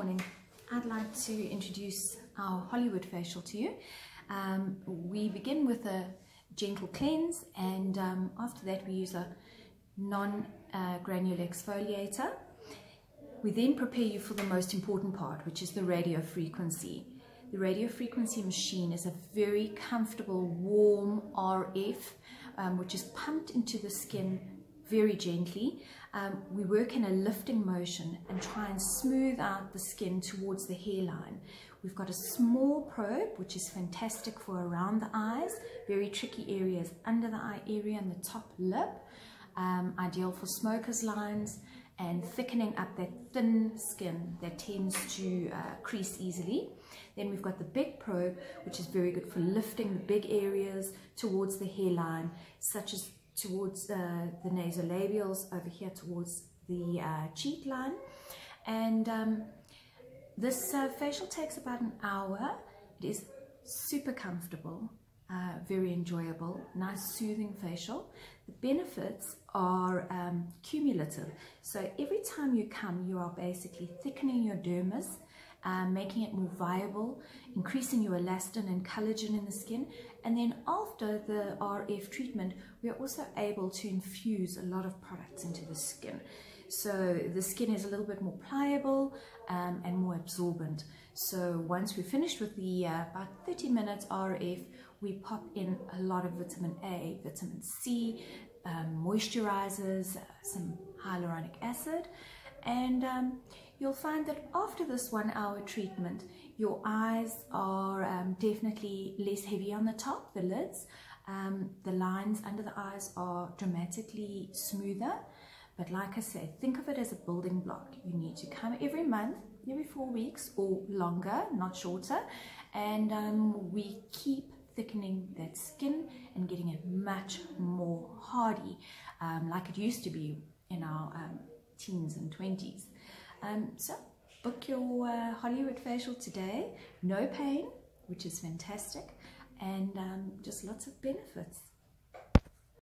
morning. I'd like to introduce our Hollywood facial to you. Um, we begin with a gentle cleanse and um, after that we use a non-granular exfoliator. We then prepare you for the most important part which is the radio frequency. The radio frequency machine is a very comfortable warm RF um, which is pumped into the skin very gently. Um, we work in a lifting motion and try and smooth out the skin towards the hairline. We've got a small probe, which is fantastic for around the eyes, very tricky areas under the eye area and the top lip, um, ideal for smokers' lines, and thickening up that thin skin that tends to uh, crease easily. Then we've got the big probe, which is very good for lifting the big areas towards the hairline, such as towards uh, the nasolabials over here towards the uh, cheek line. And um, this uh, facial takes about an hour. It is super comfortable uh, very enjoyable nice soothing facial. The benefits are um, cumulative. So every time you come you are basically thickening your dermis um, making it more viable, increasing your elastin and collagen in the skin. And then after the RF treatment, we are also able to infuse a lot of products into the skin. So the skin is a little bit more pliable um, and more absorbent. So once we're finished with the uh, about 30 minutes RF, we pop in a lot of vitamin A, vitamin C, um, moisturizers, uh, some hyaluronic acid, and um, you'll find that after this one hour treatment, your eyes are um, definitely less heavy on the top, the lids. Um, the lines under the eyes are dramatically smoother. But like I said, think of it as a building block. You need to come every month, every four weeks or longer, not shorter. And um, we keep thickening that skin and getting it much more hardy, um, like it used to be in our um, teens and 20s. Um, so book your uh, Hollywood facial today. No pain, which is fantastic, and um, just lots of benefits.